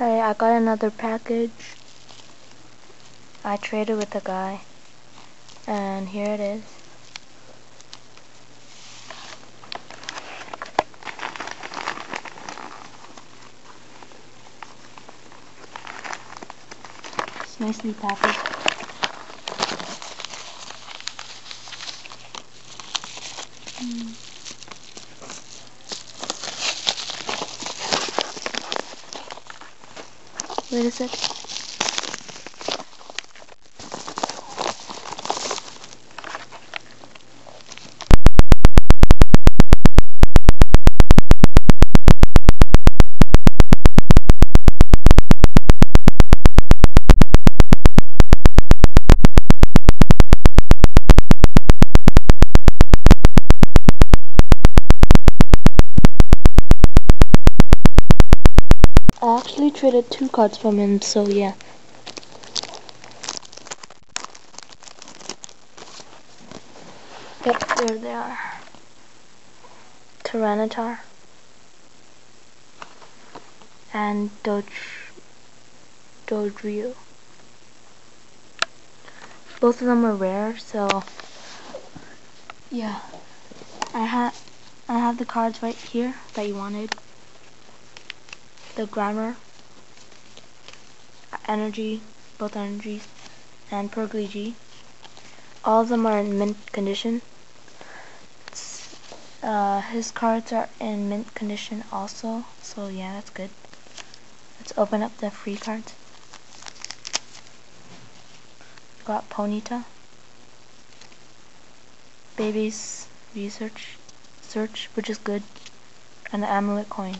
Alright, I got another package. I traded with a guy. And here it is. It's nicely packaged. Mm. Wait a sec. I actually traded two cards from him, so yeah. Yep, there they are. Tyranitar and Doge Dodrio. Both of them are rare, so yeah. I have I have the cards right here that you wanted the grammar, energy, both energies, and Purugly All of them are in mint condition. Uh, his cards are in mint condition also, so yeah, that's good. Let's open up the free cards. Got Ponyta, Bebe's Research, Search, which is good, and the Amulet Coin.